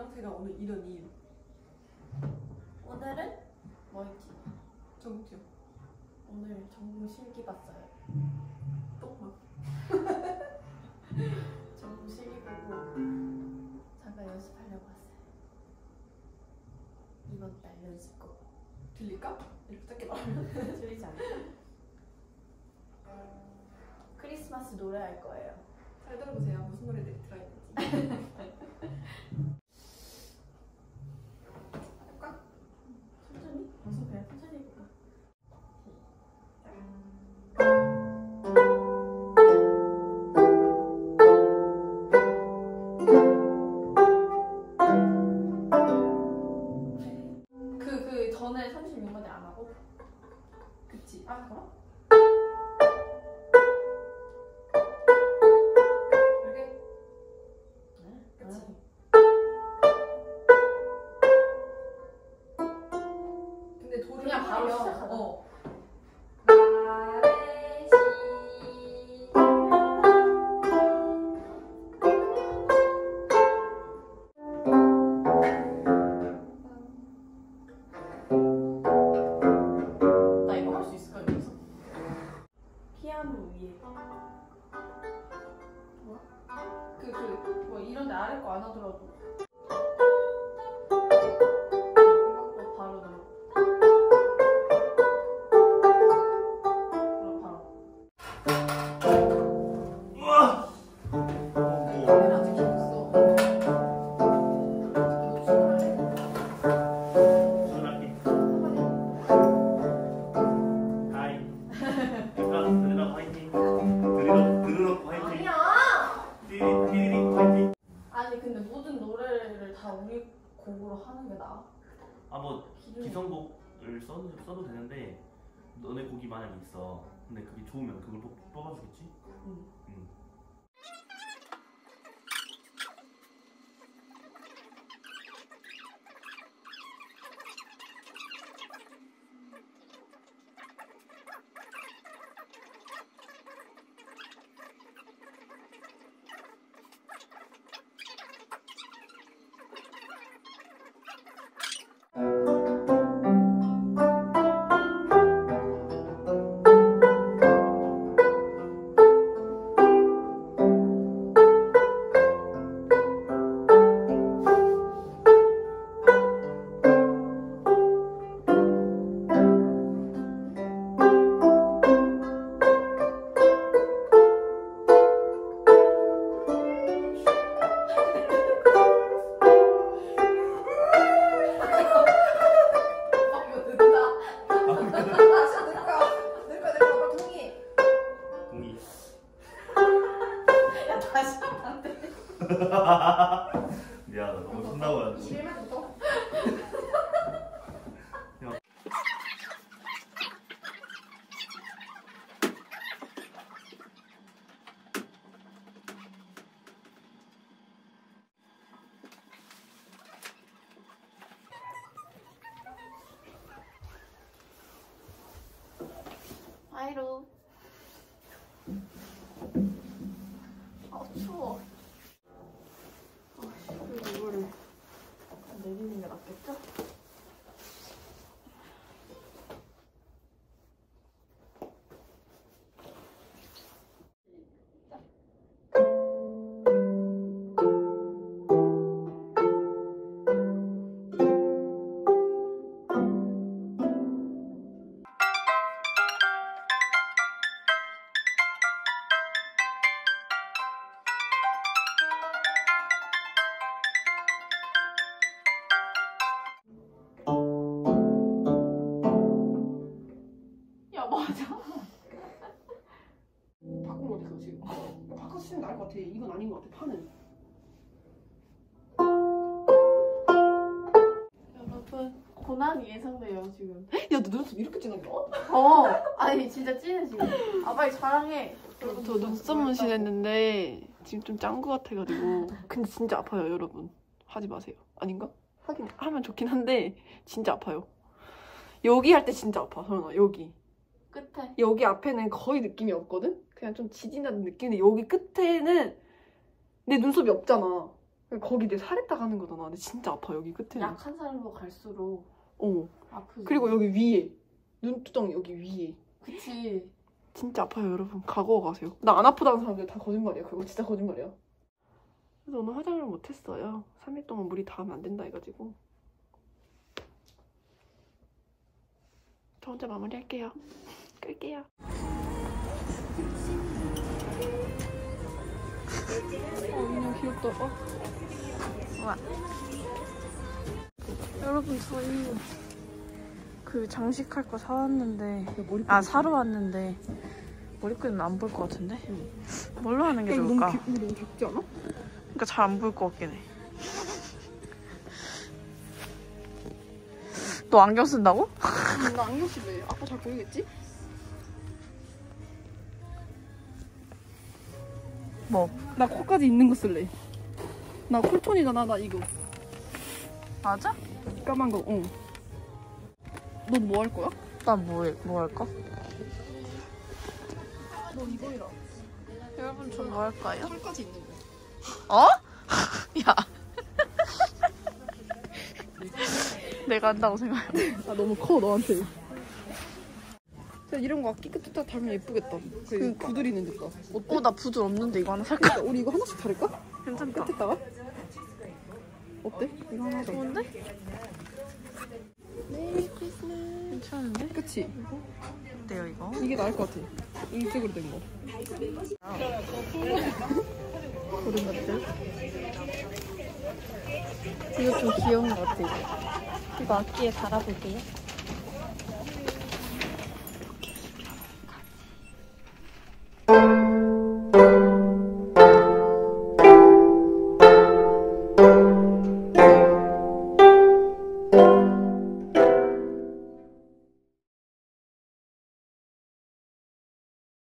원영태가 오늘 이런 이유. 오늘은 뭐 있지? 정지요. 오늘 전공 실기 봤어요. 똥만. 전공 실기 보고 잠깐 연습하려고 왔어요. 이번 달 연습곡 들릴까? 이렇게 짧게 말하면. 들리지 않을까? 크리스마스 노래 할 거예요. 잘 들어보세요. 무슨 노래들이 들어있는지. 전에 36마디 안 하고? 그치. 아, 잠깐 이런 데 아래 거 안 하더라도 다 우리 곡으로 하는 게 나아 아뭐 기준이 기성곡을 써, 써도 되는데 너네 곡이 만약에 있어 근데 그게 좋으면 그걸 뽑, 뽑아주겠지? 응. 응. 미안하다. 너무 신나고 가지고. 21만부터. 하이루 아 추워 아씨 그래도 이거를 내 아, 지금. 바꿔서 쓰면 나을 것 같아. 이건 아닌 것 같아, 판은. 여러분 고난이 예상돼요 지금 야, 너 눈썹 이렇게 진하게 나와? 어 아니 진짜 찐해 지금 아 빨리 자랑해 저 눈썹 문신했는데 지금 좀짠거 같아가지고 근데 진짜 아파요 여러분 하지 마세요 아닌가? 하긴 하면 좋긴 한데 진짜 아파요 여기 할 때 진짜 아파 설마 여기 끝에 여기 앞에는 거의 느낌이 없거든? 그냥 좀 지진다는 느낌인데 여기 끝에는 내 눈썹이 없잖아 거기 내 살에다 가는 거잖아. 근데 진짜 아파 여기 끝에. 약한 살로 갈수록 어. 아프지. 그리고 여기 위에 눈두덩 여기 위에. 그치. 진짜 아파요 여러분. 각오 가세요. 나 안 아프다는 사람들 다 거짓말이야. 그거 진짜 거짓말이야. 그래서 오늘 화장을 못했어요. 3일 동안 물이 닿으면 안 된다 해가지고. 저 혼자 마무리할게요. 끌게요. 인형 귀엽다. 어. 와. 여러분, 저희 그 장식할 거 사왔는데, 아, 사러 왔는데, 머리끈은 안 보일 것 같은데? 뭘로 하는 게 좋을까? 너무, 너무 작지 않아? 그러니까 잘 안 보일 것 같긴 해. 너 안경 쓴다고? 음, 나 안경 쓸래. 아빠 잘 보이겠지? 뭐? 나 코까지 있는 거 쓸래. 나 쿨톤이잖아, 나 이거. 맞아? 까만 거, 응. 넌 뭐 할 거야? 난 뭐, 뭐 할까? 너 이거 해라. 여러분, 저 뭐 할까요? 털까지 있는 거. 어? 야. 내가 한다고 생각해. 아, 너무 커, 너한테. 자, 이런 거 악기 끝에다 달면 예쁘겠다. 그 구두리는 데다. 어때? 어, 나 부들 없는데 이거 하나 살까? 그러니까 우리 이거 하나씩 다를까? 괜찮다. 끝에다가? 어때? 이거 하나 더. 좋은데? 괜찮은데? 그치? 어때요, 이거? 이게 나을 것 같아. 일색으로 된 거. 고른 것들. 이거 좀 귀여운 것 같아, 이거. 이거 악기에 달아볼게요.